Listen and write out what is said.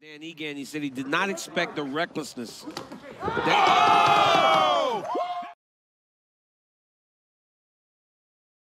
Dan Egan, he said he did not expect the recklessness. That